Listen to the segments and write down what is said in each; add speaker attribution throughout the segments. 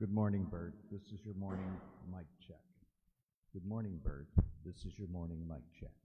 Speaker 1: Good morning, Bert. This is your morning mic check. Good morning, Bert. This is your morning mic check.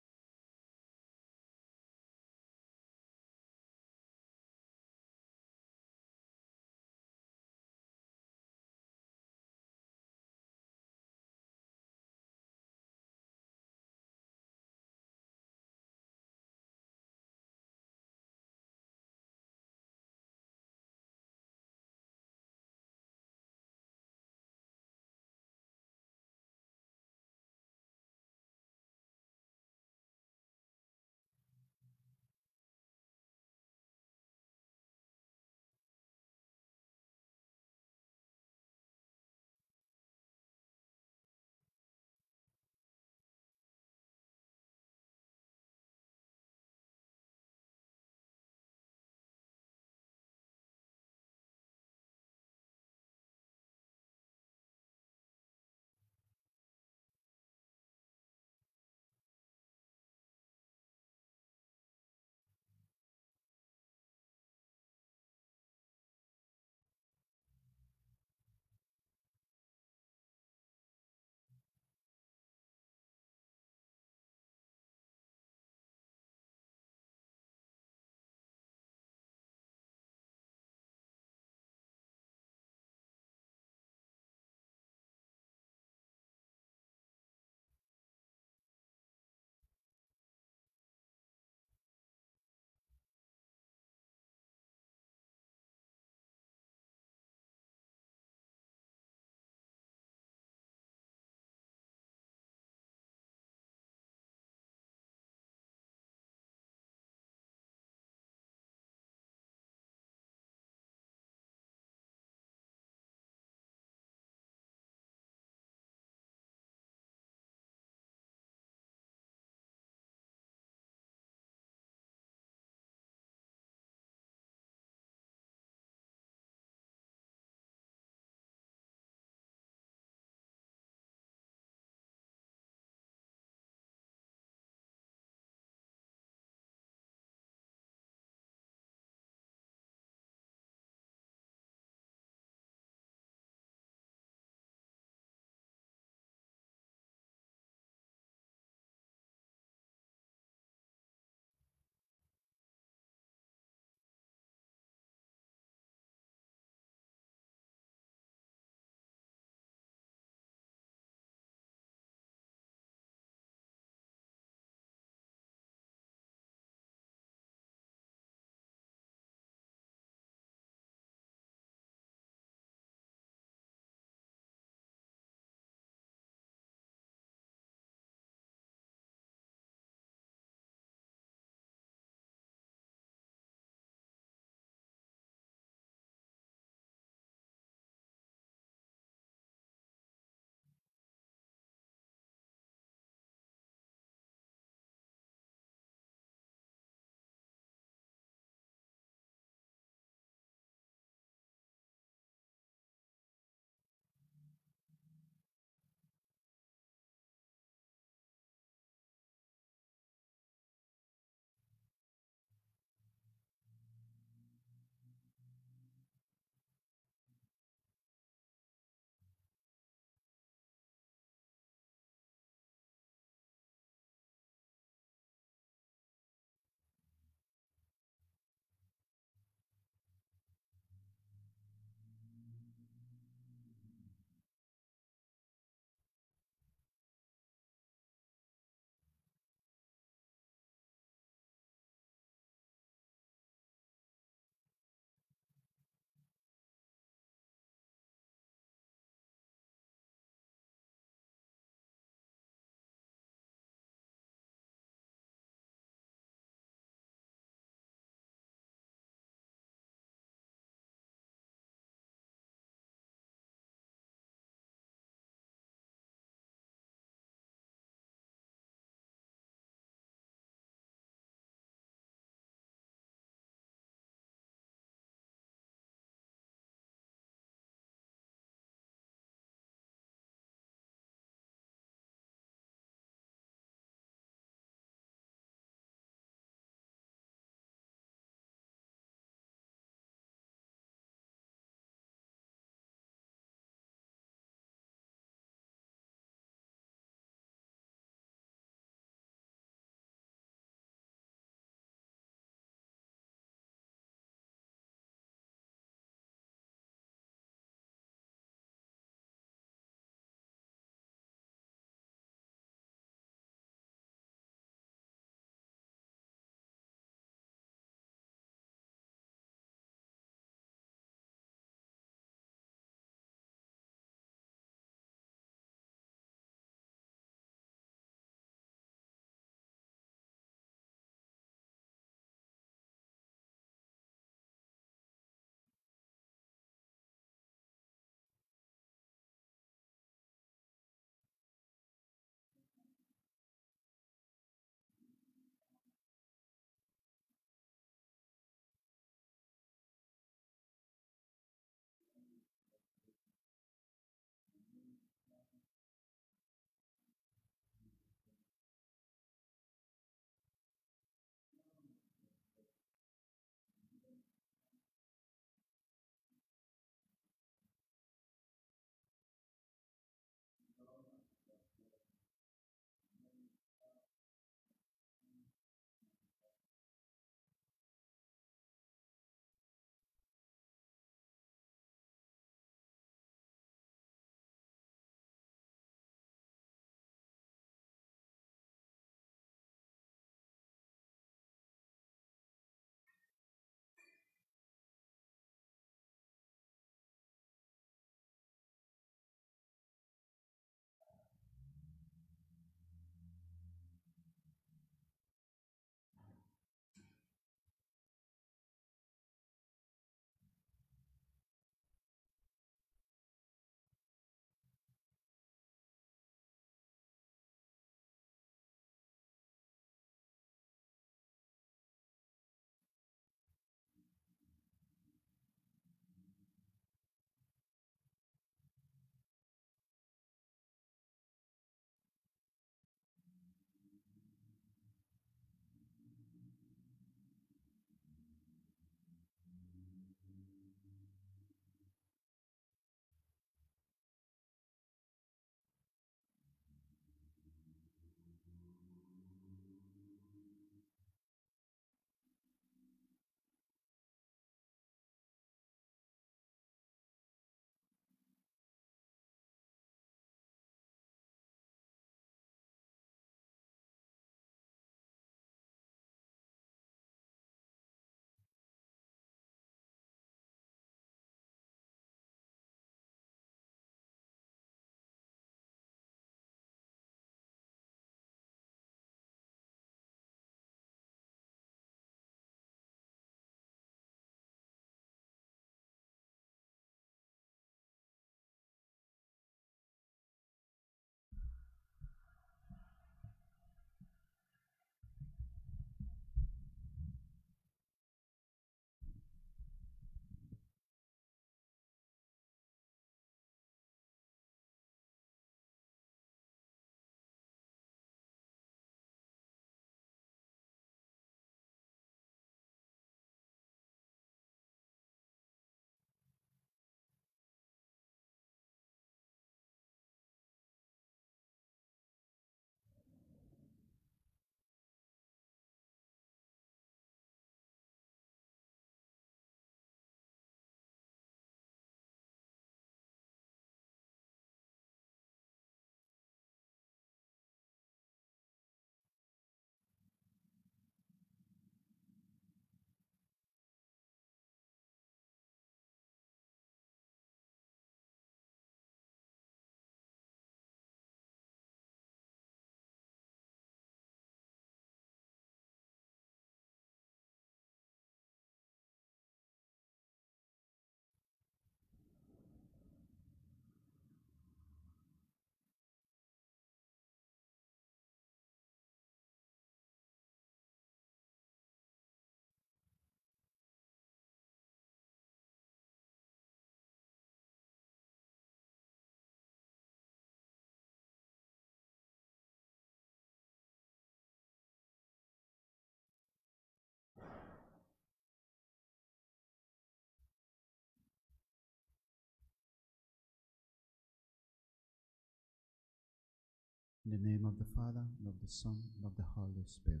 Speaker 2: In the name of the Father, and of the Son, and of the Holy Spirit.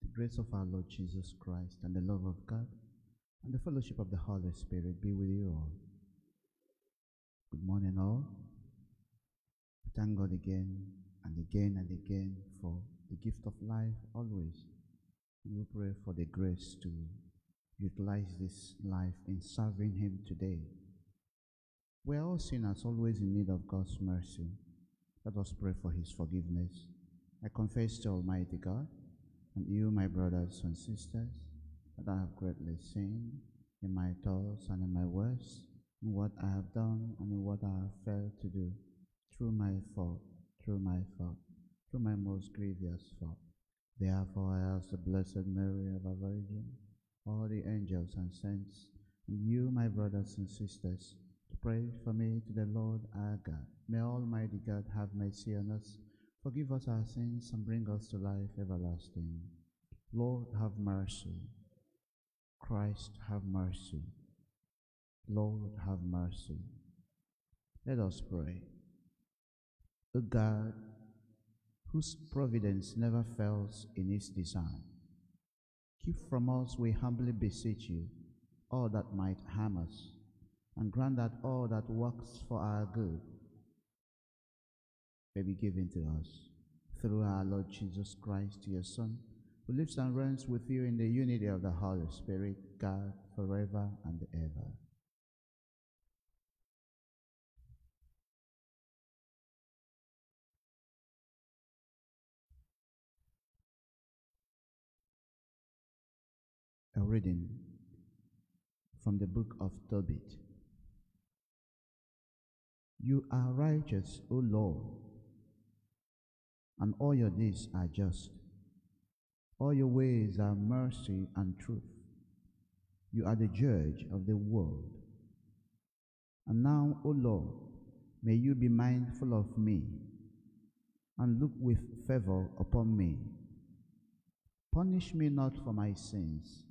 Speaker 2: The grace of our Lord Jesus Christ, and the love of God, and the fellowship of the Holy Spirit be with you all. Good morning, all. We thank God again and again and again for the gift of life always. And we pray for the grace to utilize this life in serving Him today. We are all sinners, always in need of God's mercy. Let us pray for His forgiveness. I confess to Almighty God and you, my brothers and sisters, that I have greatly sinned in my thoughts and in my words, in what I have done and in what I have failed to do, through my fault, through my fault, through my most grievous fault. Therefore I ask the Blessed Mary, ever Virgin, all the angels and saints, and you, my brothers and sisters, pray for me to the Lord our God. May Almighty God have mercy on us, forgive us our sins, and bring us to life everlasting. Lord, have mercy. Christ, have mercy. Lord, have mercy. Let us pray. O God, whose providence never fails in its design, keep from us, we humbly beseech you, all that might harm us, and grant that all that works for our good may be given to us through our Lord Jesus Christ, your Son, who lives and reigns with you in the unity of the Holy Spirit, God, forever and ever. A reading from the book of Tobit. You are righteous, O Lord, and all your deeds are just. All your ways are mercy and truth. You are the judge of the world. And now, O Lord, may you be mindful of me and look with favor upon me. Punish me not for my sins,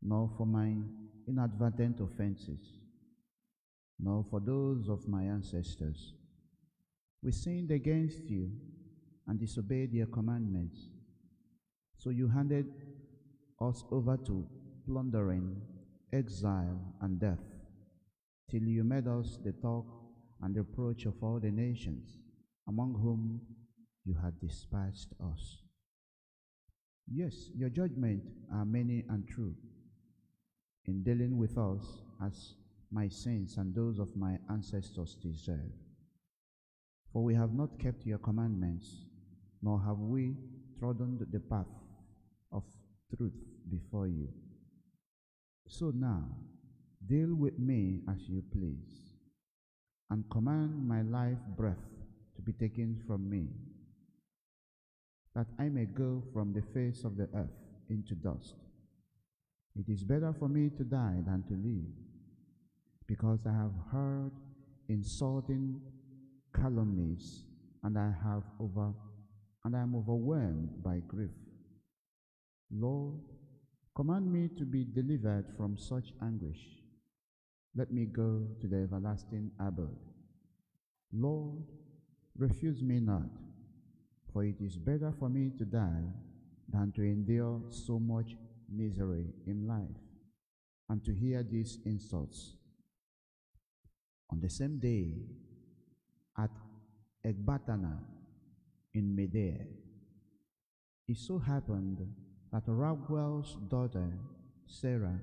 Speaker 2: nor for my inadvertent offenses, nor for those of my ancestors. We sinned against you and disobeyed your commandments. So you handed us over to plundering, exile, and death, till you made us the talk and reproach of all the nations, among whom you had despised us. Yes, your judgments are many and true in dealing with us as my sins and those of my ancestors deserve. For we have not kept your commandments, nor have we trodden the path of truth before you. So now, deal with me as you please, and command my life breath to be taken from me, that I may go from the face of the earth into dust. It is better for me to die than to live, because I have heard insulting calumnies, and I have over and I am overwhelmed by grief. Lord, command me to be delivered from such anguish. Let me go to the everlasting abode. Lord, refuse me not, for it is better for me to die than to endure so much misery in life and to hear these insults. On the same day, at Ecbatana in Media, it so happened that Raguel's daughter, Sarah,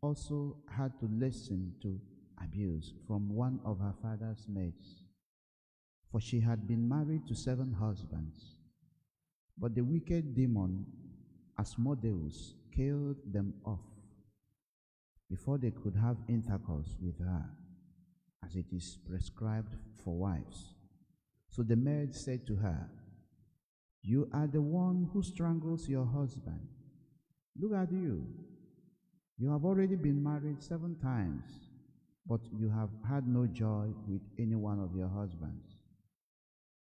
Speaker 2: also had to listen to abuse from one of her father's maids, for she had been married to seven husbands. But the wicked demon, Asmodeus, killed them off before they could have intercourse with her, as it is prescribed for wives. So the maid said to her, You are the one who strangles your husband. Look at you. You have already been married seven times, but you have had no joy with any one of your husbands.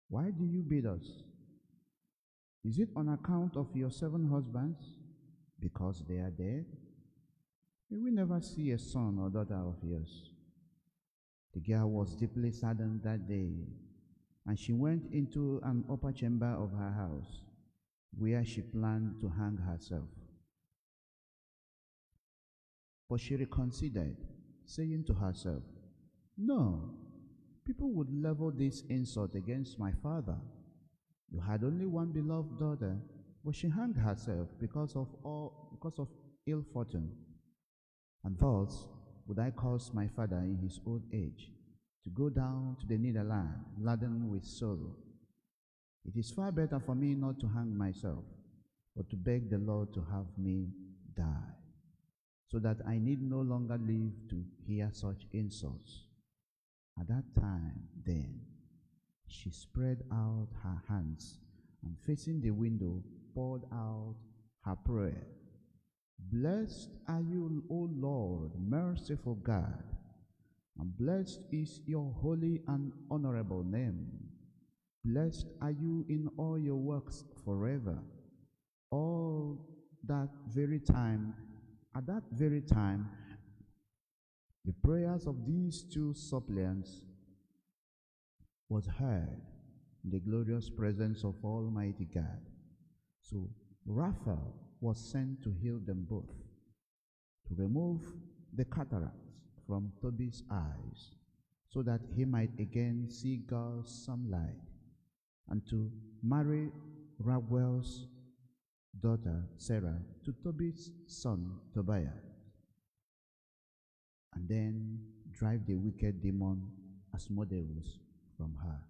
Speaker 2: Why do you beat us? Is it on account of your seven husbands? Because they are dead? May we never see a son or daughter of yours. The girl was deeply saddened that day And she went into an upper chamber of her house, where she planned to hang herself. But she reconsidered, saying to herself, No, people would level this insult against my father. You had only one beloved daughter, but she hanged herself because of all because of ill fortune. And thus would I cause my father in his old age to go down to the Netherland laden with sorrow. It is far better for me not to hang myself, but to beg the Lord to have me die, so that I need no longer live to hear such insults. At that time, then, she spread out her hands and facing the window poured out her prayer. Blessed are you, O Lord, merciful God, and blessed is your holy and honorable name. Blessed are you in all your works forever. All that very time, at that very time, the prayers of these two suppliants was heard in the glorious presence of Almighty God. So Raphael was sent to heal them both, to remove the cataracts from Tobit's eyes, so that he might again see God's sunlight, and to marry Raguel's daughter Sarah to Tobit's son Tobiah, and then drive the wicked demon Asmodeus from her.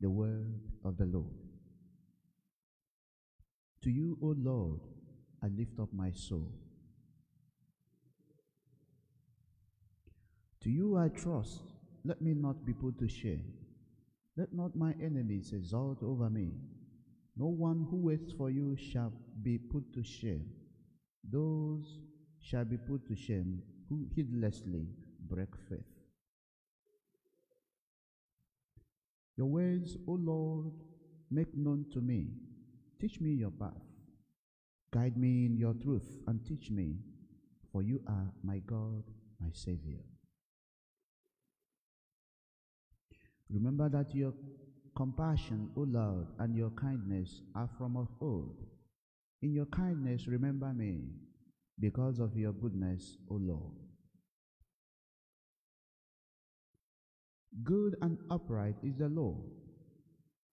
Speaker 2: The word of the Lord. To you, O Lord, I lift up my soul. To you I trust. Let me not be put to shame. Let not my enemies exult over me. No one who waits for you shall be put to shame. Those shall be put to shame who heedlessly break faith. Your ways, O Lord, make known to me. Teach me your path. Guide me in your truth and teach me, for you are my God, my Savior. Remember that your compassion, O Lord, and your kindness are from of old. In your kindness, remember me, because of your goodness, O Lord. Good and upright is the law.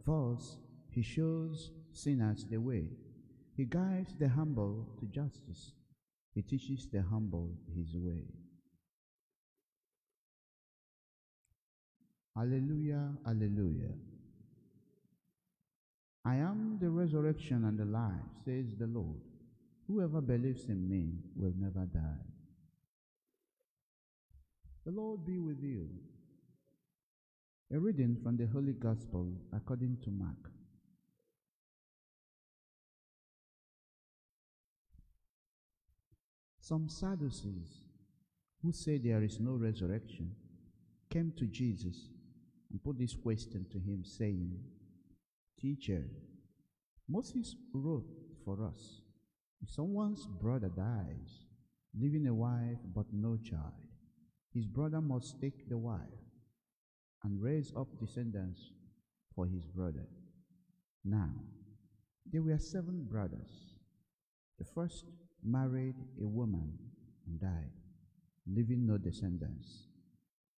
Speaker 2: Thus, he shows sinners the way. He guides the humble to justice. He teaches the humble his way. Alleluia, alleluia. I am the resurrection and the life, says the Lord. Whoever believes in me will never die. The Lord be with you. A reading from the Holy Gospel according to Mark. Some Sadducees, who say there is no resurrection, came to Jesus and put this question to him, saying, Teacher, Moses wrote for us if someone's brother dies, leaving a wife but no child, his brother must take the wife and raise up descendants for his brother. Now, there were seven brothers. The first married a woman and died, leaving no descendants.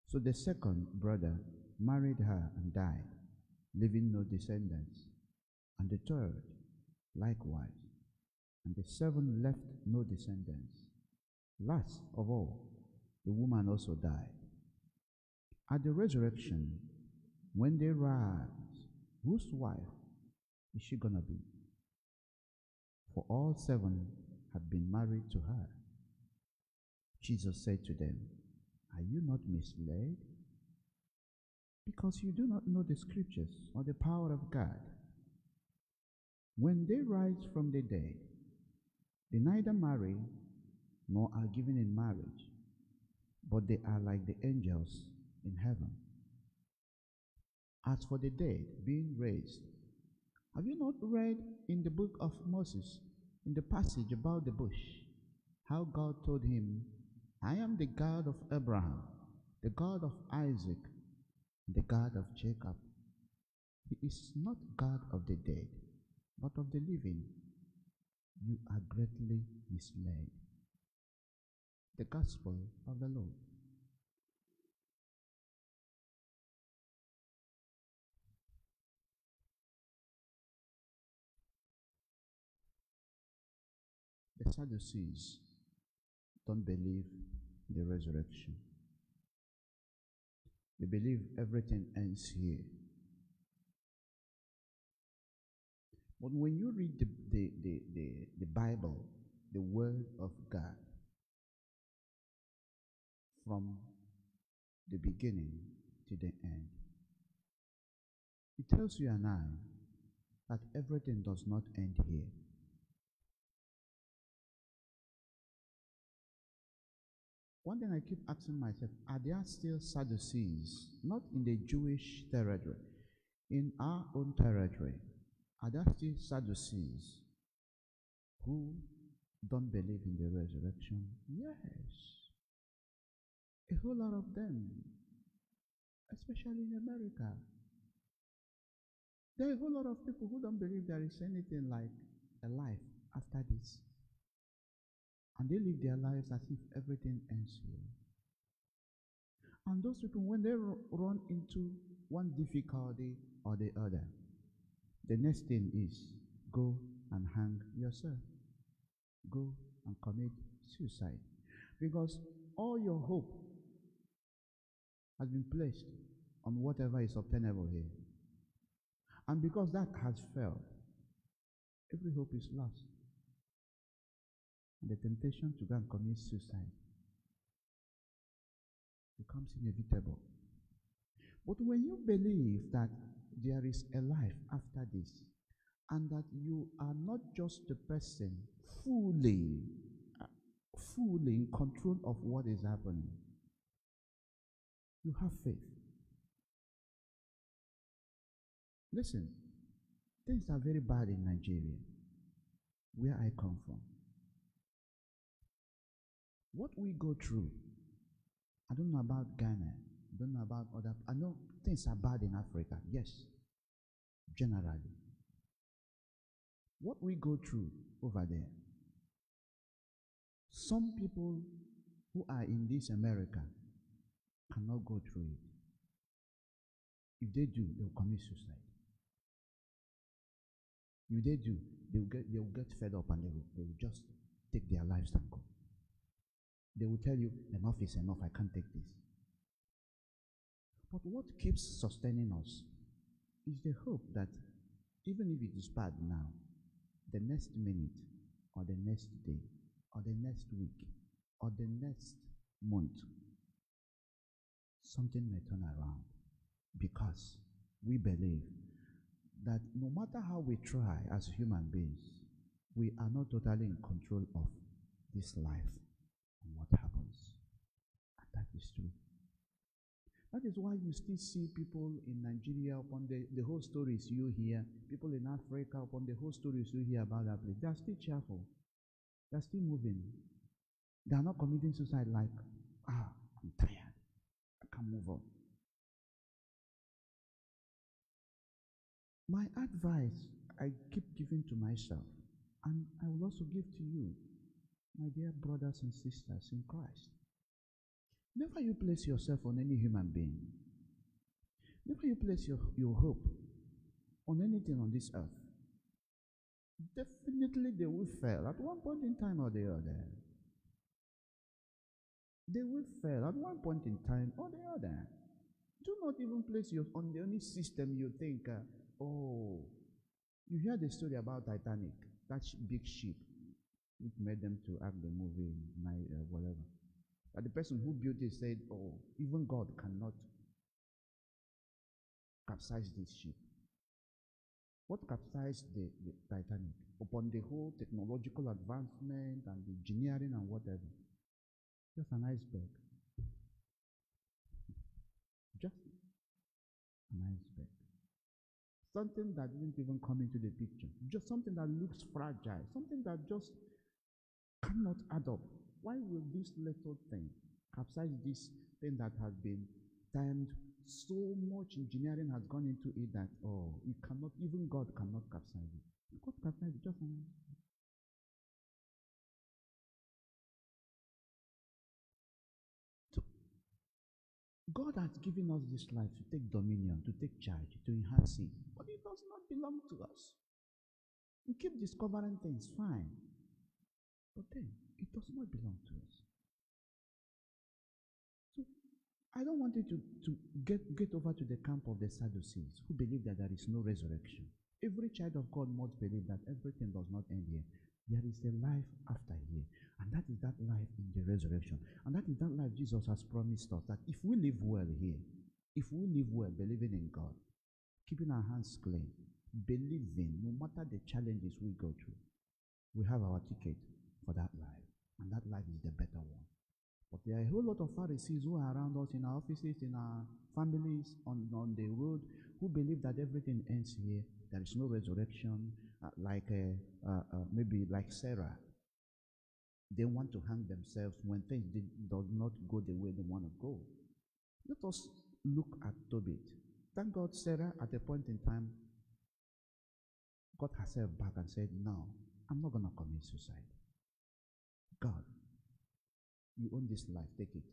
Speaker 2: So the second brother married her and died, leaving no descendants. And the third, likewise. And the seven left no descendants. Last of all, the woman also died. At the resurrection, when they rise, whose wife is she going to be? For all seven had been married to her. Jesus said to them, Are you not misled? Because you do not know the scriptures or the power of God. When they rise from the dead, they neither marry nor are given in marriage, but they are like the angels in heaven. As for the dead being raised, have you not read in the book of Moses, in the passage about the bush, how God told him, I am the God of Abraham, the God of Isaac, the God of Jacob. He is not God of the dead, but of the living. You are greatly misled. The Gospel of the Lord. The Sadducees don't believe the resurrection. They believe everything ends here. But when you read the, the, the, the, the Bible, the Word of God, from the beginning to the end, it tells you and I that everything does not end here. One thing I keep asking myself are there still Sadducees, not in the Jewish territory, in our own territory? Are there still Sadducees who don't believe in the resurrection? Yes. A whole lot of them, especially in America. There are a whole lot of people who don't believe there is anything like a life after this. And they live their lives as if everything ends here. And those people, when they run into one difficulty or the other, the next thing is go and hang yourself. Go and commit suicide. Because all your hope has been placed on whatever is obtainable here. And because that has failed, every hope is lost the temptation to go and commit suicide becomes inevitable. But when you believe that there is a life after this, and that you are not just the person fully, fully in control of what is happening, you have faith. Listen, things are very bad in Nigeria, where I come from. What we go through, I don't know about Ghana, I don't know about other, I know things are bad in Africa, yes, generally. What we go through over there, some people who are in this America cannot go through it. If they do, they'll commit suicide. If they do, they'll get, they'll get fed up and they will, they will just take their lives and go. They will tell you, enough is enough, I can't take this. But what keeps sustaining us is the hope that even if it is bad now, the next minute, or the next day, or the next week, or the next month, something may turn around. Because we believe that no matter how we try as human beings, we are not totally in control of this life what happens. And that is true. That is why you still see people in Nigeria upon the, the whole stories you hear, people in Africa upon the whole stories you hear about that place. They are still cheerful. They are still moving. They are not committing suicide like, ah, I'm tired. I can't move on. My advice I keep giving to myself, and I will also give to you, my dear brothers and sisters in Christ. Never you place yourself on any human being. Never you place your, your hope on anything on this earth. Definitely they will fail at one point in time or the other. They will fail at one point in time or the other. Do not even place your on the only system you think, uh, oh, you hear the story about Titanic, that sh- big ship which made them to act the movie, uh, whatever. But the person who built it said, oh, even God cannot capsize this ship. What capsized the, the Titanic? Upon the whole technological advancement and engineering and whatever. Just an iceberg. Just an iceberg. Something that didn't even come into the picture. Just something that looks fragile. Something that just cannot add up. Why will this little thing capsize this thing that has been timed so much engineering has gone into it that oh, it cannot even God cannot capsize it. God capsize it just one. God has given us this life to take dominion, to take charge, to enhance it, but it does not belong to us. We keep discovering things, fine, but then it does not belong to us. So I don't want you to, to get, get over to the camp of the Sadducees who believe that there is no resurrection. Every child of God must believe that everything does not end here. There is a life after here. And that is that life in the resurrection. And that is that life Jesus has promised us that if we live well here, if we live well, believing in God, keeping our hands clean, believing no matter the challenges we go through, we have our ticket for that life. And that life is the better one. But there are a whole lot of Pharisees who are around us in our offices, in our families, on, on the road, who believe that everything ends here. There is no resurrection, uh, like uh, uh, uh, maybe like Sarah. They want to hang themselves when things did, does not go the way they want to go. Let us look at Tobit. Thank God, Sarah, at a point in time, got herself back and said, No, I'm not going to commit suicide. God, you own this life, take it.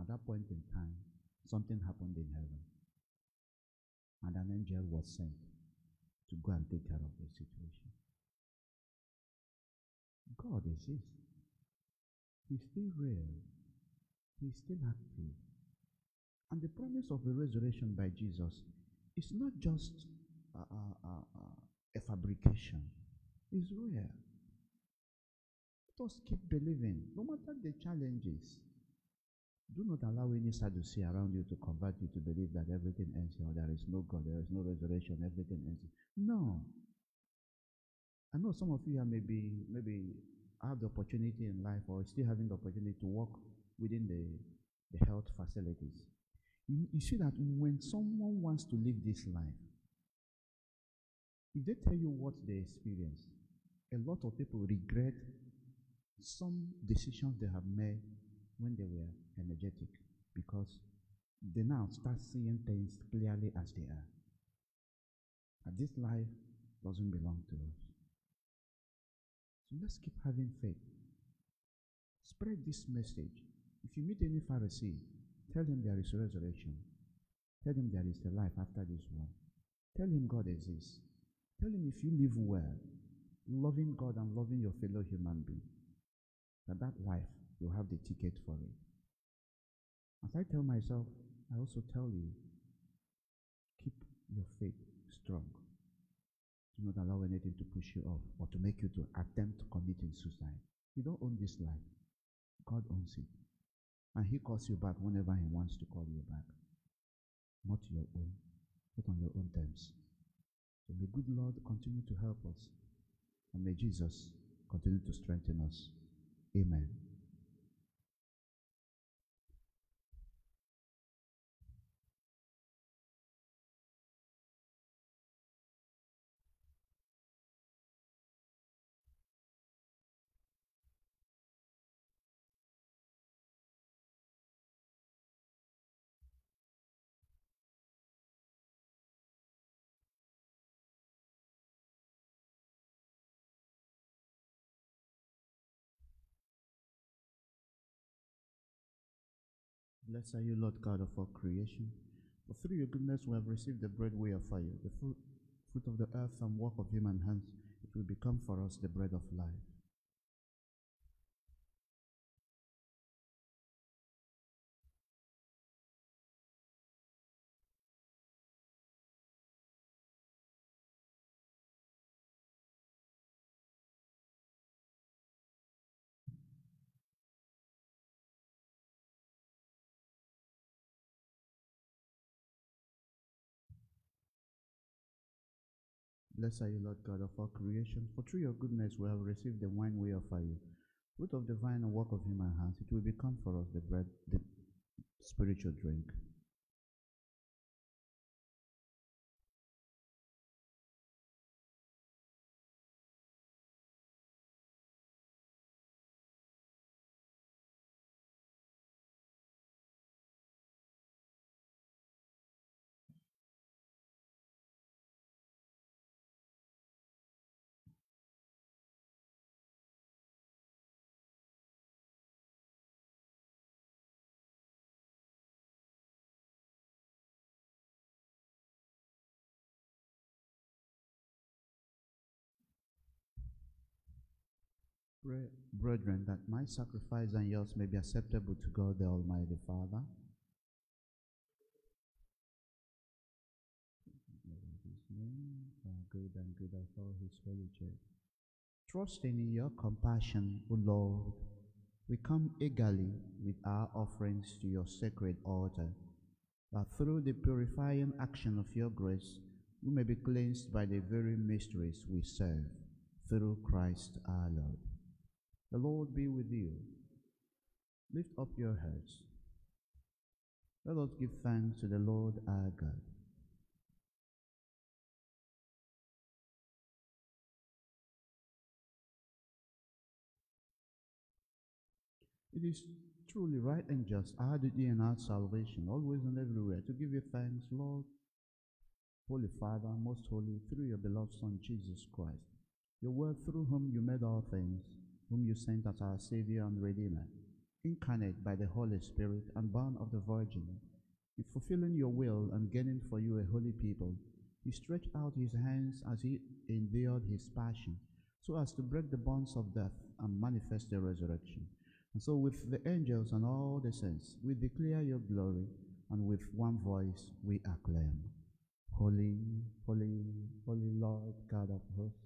Speaker 2: At that point in time, something happened in heaven. And an angel was sent to go and take care of the situation. God exists. He's still real. He's still active. And the promise of the resurrection by Jesus is not just a, a, a, a fabrication, it's real. Us keep believing, no matter the challenges. Do not allow any Sadducee around you to convert you to believe that everything ends here, there is no God, there is no resurrection, everything ends here. No. I know some of you are maybe maybe have the opportunity in life or still having the opportunity to work within the, the health facilities. You, you see that when someone wants to live this life, if they tell you what they experience, a lot of people regret some decisions they have made when they were energetic because they now start seeing things clearly as they are. And this life doesn't belong to us. So let's keep having faith. Spread this message. If you meet any Pharisee, tell him there is resurrection. Tell him there is a life after this one. Tell him God exists. Tell him if you live well, loving God and loving your fellow human being, that that life, you have the ticket for it. As I tell myself, I also tell you, keep your faith strong. Do not allow anything to push you off or to make you to attempt to committing suicide. You don't own this life. God owns it. And He calls you back whenever He wants to call you back. Not your own, but on your own terms. So may good Lord continue to help us. And may Jesus continue to strengthen us. Amen. Blessed are you, Lord God of all creation. For through your goodness we have received the bread we offer you, the fruit, fruit of the earth and work of human hands. It will become for us the bread of life. Blessed are you, Lord God of all creation. For through your goodness we have received the wine we offer you. Fruit of the vine and work of human hands, it will become for us the bread, the spiritual drink. Brethren, that my sacrifice and yours may be acceptable to God the Almighty Father. Good and good of all His holy church. Trusting in your compassion, O Lord, we come eagerly with our offerings to your sacred altar, that through the purifying action of your grace, we may be cleansed by the very mysteries we serve, through Christ our Lord. The Lord be with you. Lift up your heads. Let us give thanks to the Lord our God. It is truly right and just, our duty and our salvation, always and everywhere, to give you thanks, Lord, Holy Father, most holy, through your beloved Son, Jesus Christ, your word through whom you made all things, whom you sent as our Savior and Redeemer, incarnate by the Holy Spirit and born of the Virgin, in fulfilling your will and gaining for you a holy people, he stretched out his hands as he endured his passion, so as to break the bonds of death and manifest the resurrection. And so, with the angels and all the saints, we declare your glory, and with one voice we acclaim Holy, holy, holy Lord God of hosts,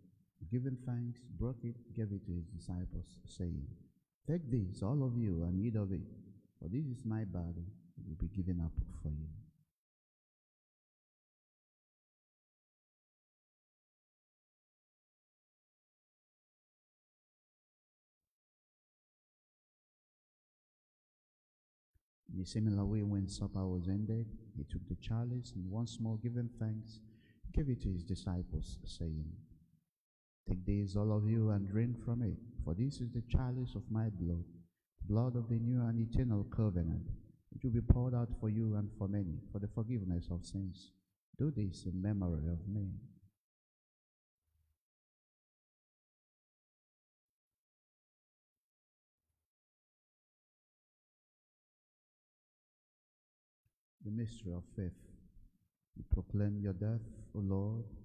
Speaker 2: giving thanks, broke it, gave it to his disciples, saying, Take this, all of you, and eat of it, for this is my body, it will be given up for you. In a similar way, when supper was ended, he took the chalice and once more giving thanks, gave it to his disciples, saying, Take this, all of you, and drink from it, for this is the chalice of my blood, the blood of the new and eternal covenant, which will be poured out for you and for many, for the forgiveness of sins. Do this in memory of me. The mystery of faith. We proclaim your death, O Lord,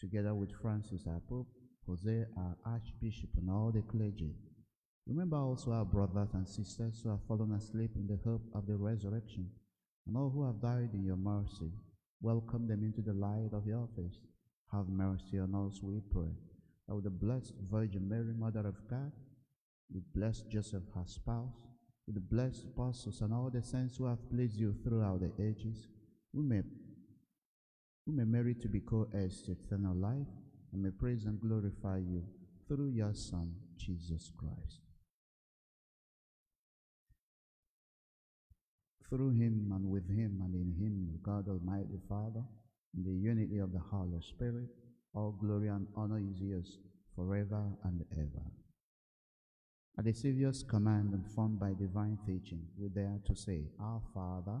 Speaker 2: together with Francis our Pope, Jose our Archbishop, and all the clergy. Remember also our brothers and sisters who have fallen asleep in the hope of the resurrection, and all who have died in your mercy. Welcome them into the light of your face. Have mercy on us, we pray, with the blessed Virgin Mary, Mother of God, with blessed Joseph, her spouse, with the blessed apostles and all the saints who have pleased you throughout the ages, we may, we may merit to be co-heirs to eternal life and may praise and glorify you through your Son, Jesus Christ. Through him and with him and in him, God Almighty Father, in the unity of the Holy Spirit, all glory and honor is yours forever and ever. At the Savior's command and formed by divine teaching, we dare to say, Our Father,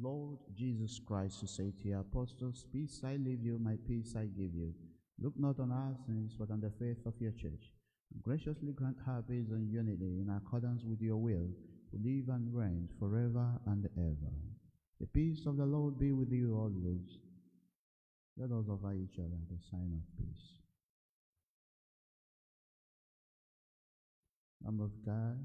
Speaker 2: Lord Jesus Christ, who said to your apostles, Peace I leave you, my peace I give you. Look not on our sins, but on the faith of your church. Graciously grant her peace and unity in accordance with your will, who live and reign forever and ever. The peace of the Lord be with you always. Let us offer each other the sign of peace. Lamb of God,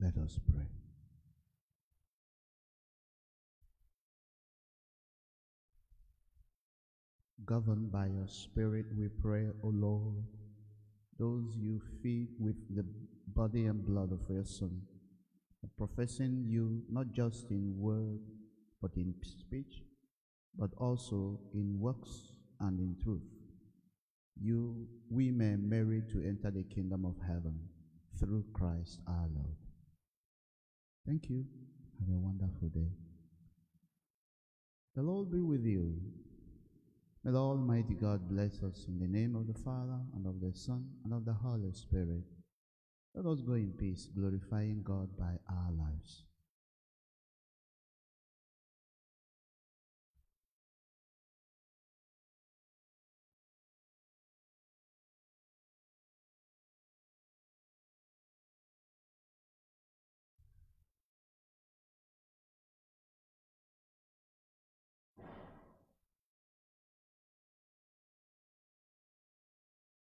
Speaker 2: Let us pray. Governed by your Spirit, we pray, O Lord, those you feed with the body and blood of your Son, professing you not just in word, but in speech, but also in works and in truth. You, we may merit to enter the kingdom of heaven through Christ our Lord. Thank you. Have a wonderful day. The Lord be with you. May the Almighty God bless us in the name of the Father, and of the Son, and of the Holy Spirit. Let us go in peace, glorifying God by our lives.